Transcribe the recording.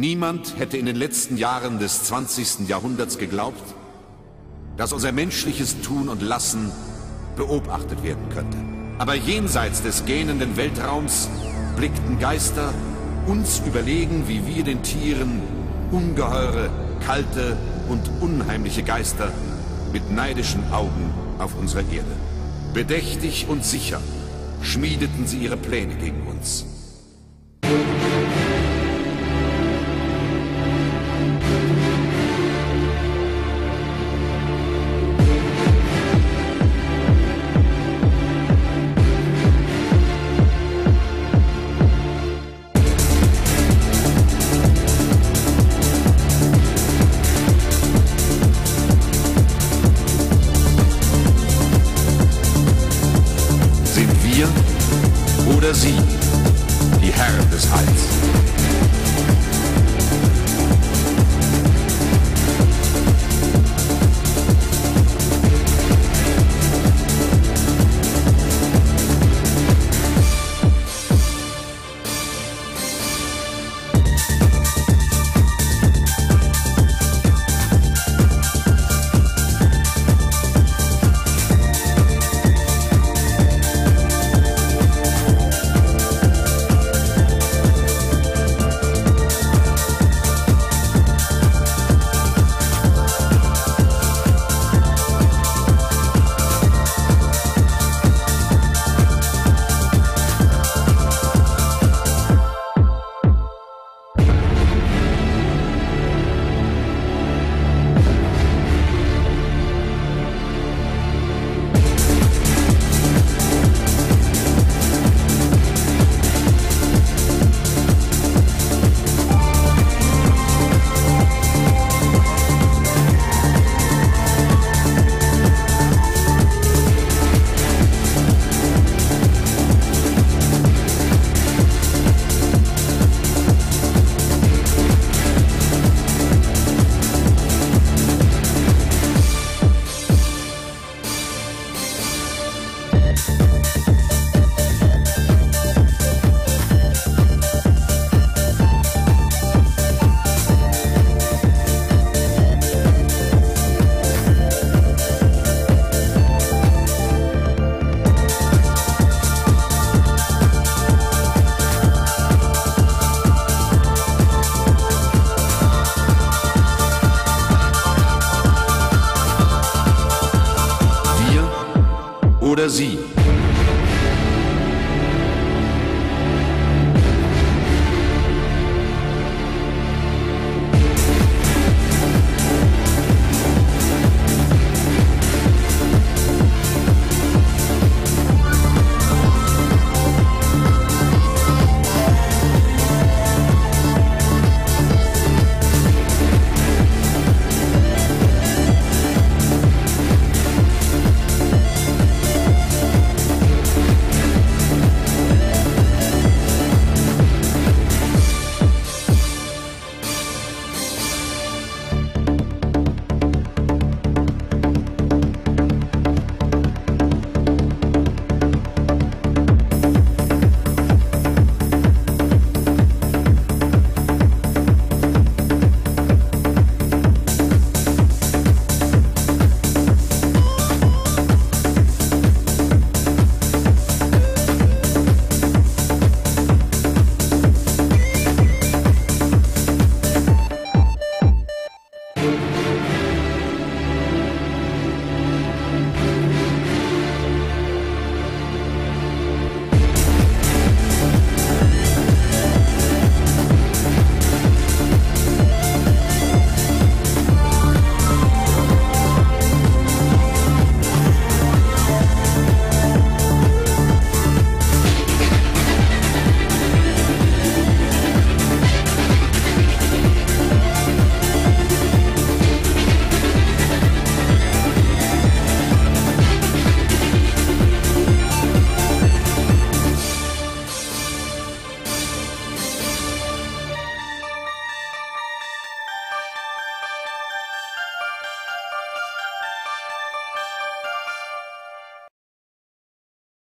Niemand hätte in den letzten Jahren des 20. Jahrhunderts geglaubt, dass unser menschliches Tun und Lassen beobachtet werden könnte. Aber jenseits des gähnenden Weltraums blickten Geister, uns überlegen wie wir den Tieren, ungeheure, kalte und unheimliche Geister mit neidischen Augen auf unserer Erde. Bedächtig und sicher schmiedeten sie ihre Pläne gegen uns. Oder sie die Herren des Heils? Brasil.